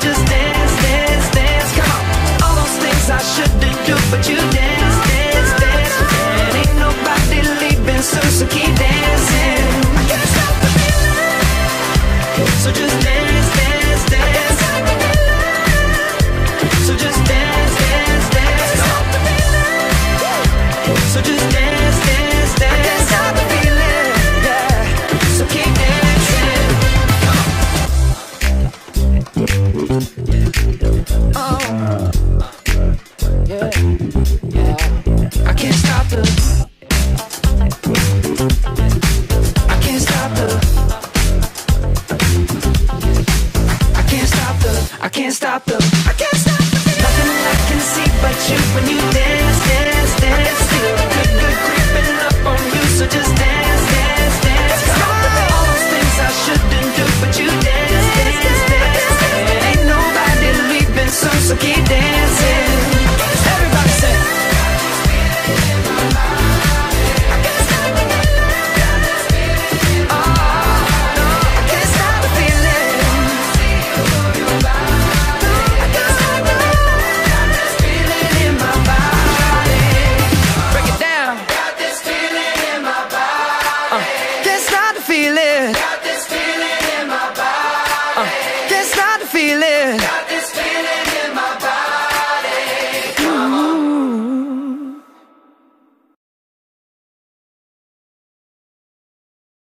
just shoot when you feel it.